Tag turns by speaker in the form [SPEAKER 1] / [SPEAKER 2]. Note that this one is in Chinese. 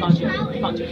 [SPEAKER 1] 放进放进。